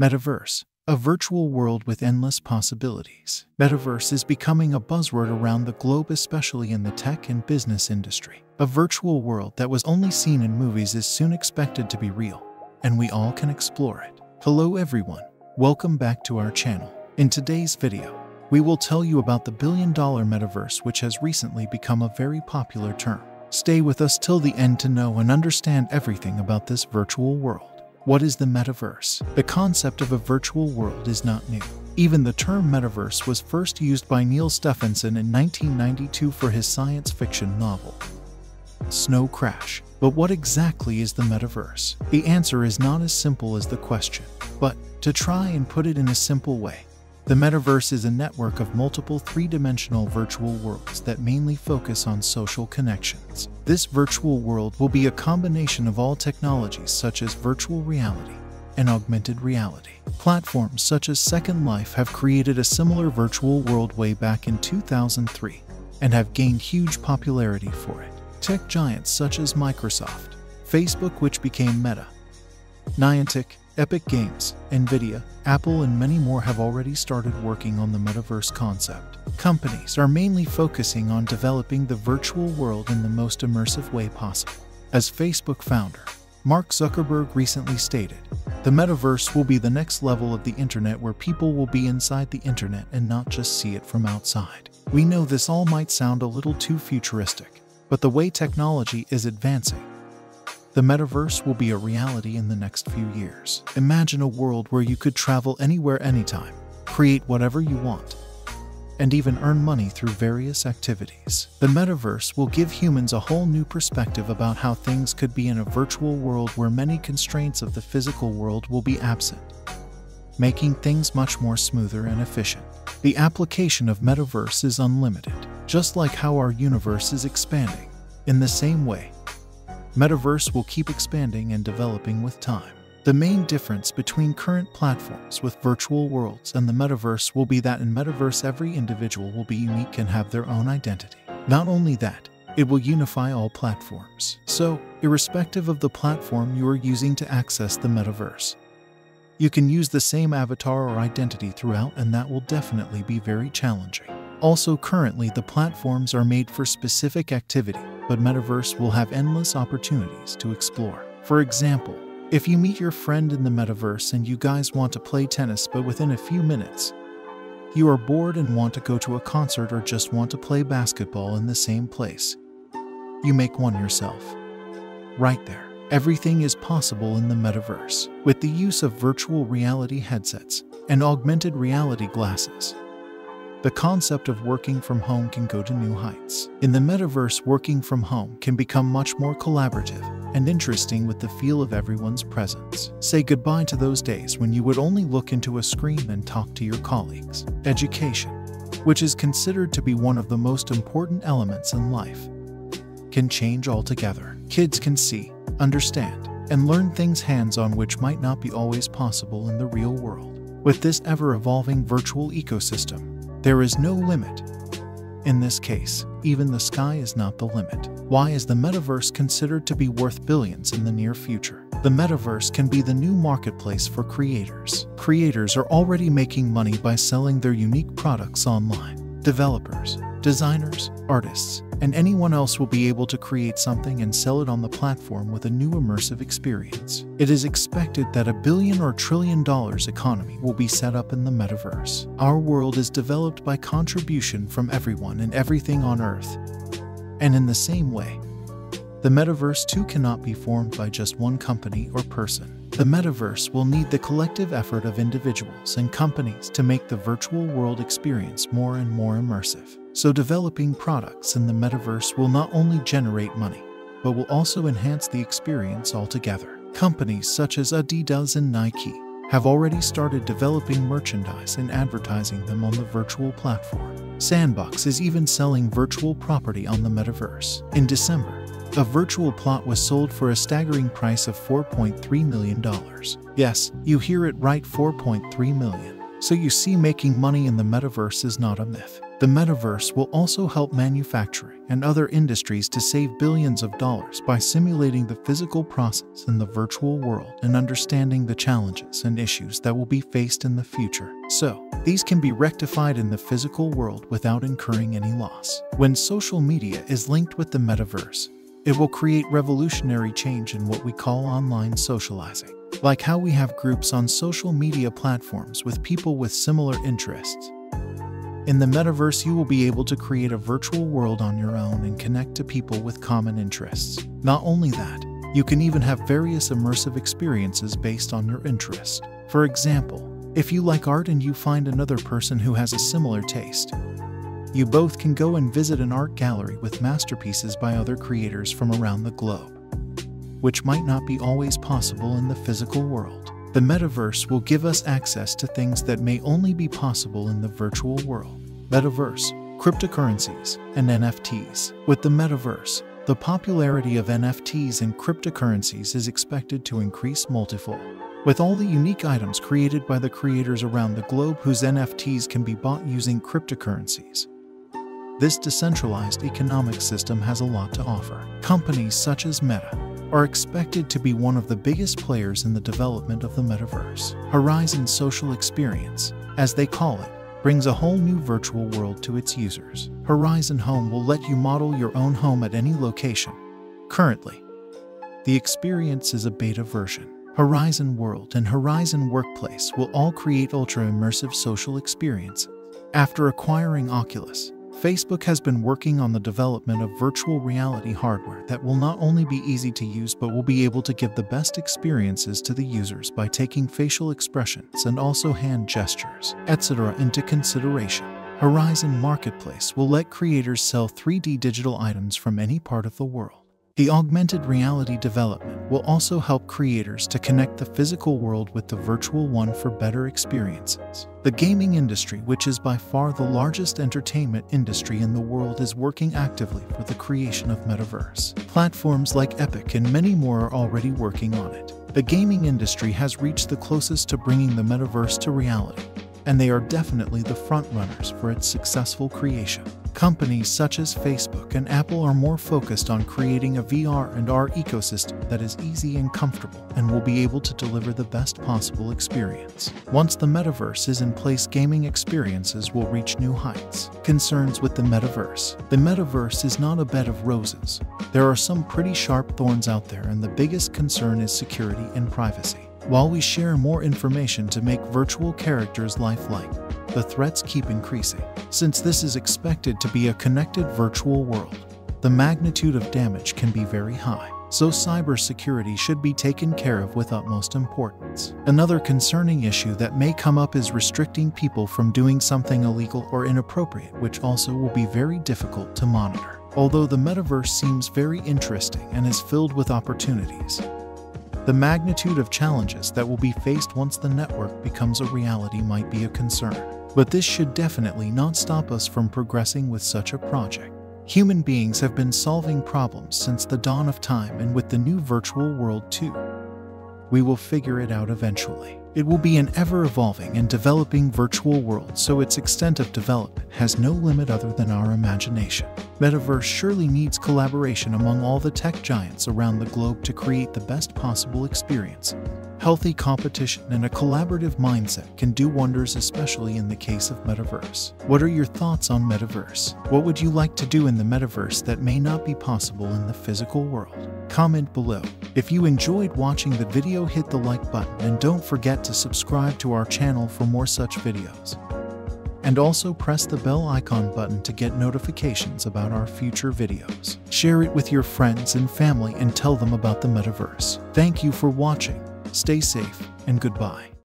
Metaverse, a virtual world with endless possibilities. Metaverse is becoming a buzzword around the globe, especially in the tech and business industry. A virtual world that was only seen in movies is soon expected to be real, and we all can explore it. Hello everyone, welcome back to our channel. In today's video, we will tell you about the billion dollar metaverse which has recently become a very popular term. Stay with us till the end to know and understand everything about this virtual world. What is the metaverse? The concept of a virtual world is not new. Even the term metaverse was first used by Neal Stephenson in 1992 for his science fiction novel, Snow Crash. But what exactly is the metaverse? The answer is not as simple as the question. But to try and put it in a simple way, the metaverse is a network of multiple three dimensional virtual worlds that mainly focus on social connections. This virtual world will be a combination of all technologies such as virtual reality and augmented reality. Platforms such as Second Life have created a similar virtual world way back in 2003 and have gained huge popularity for it. Tech giants such as Microsoft, Facebook, which became Meta, Niantic, Epic Games, Nvidia, Apple, and many more have already started working on the metaverse concept. Companies are mainly focusing on developing the virtual world in the most immersive way possible. As Facebook founder, Mark Zuckerberg recently stated, the metaverse will be the next level of the internet where people will be inside the internet and not just see it from outside. We know this all might sound a little too futuristic, but the way technology is advancing, the metaverse will be a reality in the next few years. Imagine a world where you could travel anywhere anytime, create whatever you want, and even earn money through various activities. The metaverse will give humans a whole new perspective about how things could be in a virtual world where many constraints of the physical world will be absent, making things much more smoother and efficient. The application of metaverse is unlimited, just like how our universe is expanding. In the same way, Metaverse will keep expanding and developing with time. The main difference between current platforms with virtual worlds and the metaverse will be that in metaverse every individual will be unique and have their own identity. Not only that, it will unify all platforms. So, irrespective of the platform you are using to access the metaverse, you can use the same avatar or identity throughout and that will definitely be very challenging. Also currently the platforms are made for specific activity but Metaverse will have endless opportunities to explore. For example, if you meet your friend in the Metaverse and you guys want to play tennis but within a few minutes, you are bored and want to go to a concert or just want to play basketball in the same place, you make one yourself. Right there. Everything is possible in the metaverse with the use of virtual reality headsets and augmented reality glasses the concept of working from home can go to new heights. In the metaverse, working from home can become much more collaborative and interesting with the feel of everyone's presence. Say goodbye to those days when you would only look into a screen and talk to your colleagues. Education, which is considered to be one of the most important elements in life, can change altogether. Kids can see, understand, and learn things hands on which might not be always possible in the real world. With this ever evolving virtual ecosystem, there is no limit. In this case, even the sky is not the limit. Why is the metaverse considered to be worth billions in the near future? The metaverse can be the new marketplace for creators. Creators are already making money by selling their unique products online. Developers, designers, artists, and anyone else will be able to create something and sell it on the platform with a new immersive experience. It is expected that a billion or trillion dollars economy will be set up in the metaverse. Our world is developed by contribution from everyone and everything on Earth. And in the same way, the metaverse too cannot be formed by just one company or person. The metaverse will need the collective effort of individuals and companies to make the virtual world experience more and more immersive. So, developing products in the metaverse will not only generate money, but will also enhance the experience altogether. Companies such as Adidas and Nike have already started developing merchandise and advertising them on the virtual platform. Sandbox is even selling virtual property on the metaverse. In December, a virtual plot was sold for a staggering price of $4.3 million. Yes, you hear it right 4.3 million. So you see making money in the metaverse is not a myth. The metaverse will also help manufacturing and other industries to save billions of dollars by simulating the physical process in the virtual world and understanding the challenges and issues that will be faced in the future. So, these can be rectified in the physical world without incurring any loss. When social media is linked with the metaverse, it will create revolutionary change in what we call online socializing, like how we have groups on social media platforms with people with similar interests. In the metaverse, you will be able to create a virtual world on your own and connect to people with common interests. Not only that, you can even have various immersive experiences based on your interest. For example, if you like art and you find another person who has a similar taste, you both can go and visit an art gallery with masterpieces by other creators from around the globe, which might not be always possible in the physical world. The metaverse will give us access to things that may only be possible in the virtual world. Metaverse, cryptocurrencies, and NFTs. With the metaverse, the popularity of NFTs and cryptocurrencies is expected to increase multifold. With all the unique items created by the creators around the globe whose NFTs can be bought using cryptocurrencies, this decentralized economic system has a lot to offer. Companies such as Meta are expected to be one of the biggest players in the development of the metaverse. Horizon Social Experience, as they call it, brings a whole new virtual world to its users. Horizon Home will let you model your own home at any location. Currently, the experience is a beta version. Horizon World and Horizon Workplace will all create ultra immersive social experience. After acquiring Oculus, Facebook has been working on the development of virtual reality hardware that will not only be easy to use but will be able to give the best experiences to the users by taking facial expressions and also hand gestures, etc. into consideration. Horizon Marketplace will let creators sell 3D digital items from any part of the world. The augmented reality development will also help creators to connect the physical world with the virtual one for better experiences. The gaming industry, which is by far the largest entertainment industry in the world, is working actively for the creation of metaverse. Platforms like Epic and many more are already working on it. The gaming industry has reached the closest to bringing the metaverse to reality, and they are definitely the frontrunners for its successful creation. Companies such as Facebook and Apple are more focused on creating a VR and AR ecosystem that is easy and comfortable and will be able to deliver the best possible experience. Once the metaverse is in place, gaming experiences will reach new heights. Concerns with the metaverse The metaverse is not a bed of roses. There are some pretty sharp thorns out there, and the biggest concern is security and privacy. While we share more information to make virtual characters lifelike, the threats keep increasing. Since this is expected to be a connected virtual world, the magnitude of damage can be very high. So cybersecurity should be taken care of with utmost importance. Another concerning issue that may come up is restricting people from doing something illegal or inappropriate, which also will be very difficult to monitor. Although the metaverse seems very interesting and is filled with opportunities, the magnitude of challenges that will be faced once the network becomes a reality might be a concern. But this should definitely not stop us from progressing with such a project. Human beings have been solving problems since the dawn of time, and with the new virtual world, too. We will figure it out eventually. It will be an ever evolving and developing virtual world, so its extent of development has no limit other than our imagination. Metaverse surely needs collaboration among all the tech giants around the globe to create the best possible experience. Healthy competition and a collaborative mindset can do wonders, especially in the case of Metaverse. What are your thoughts on Metaverse? What would you like to do in the Metaverse that may not be possible in the physical world? Comment below. If you enjoyed watching the video, hit the like button and don't forget to subscribe to our channel for more such videos. And also press the bell icon button to get notifications about our future videos. Share it with your friends and family and tell them about the Metaverse. Thank you for watching. Stay safe and goodbye.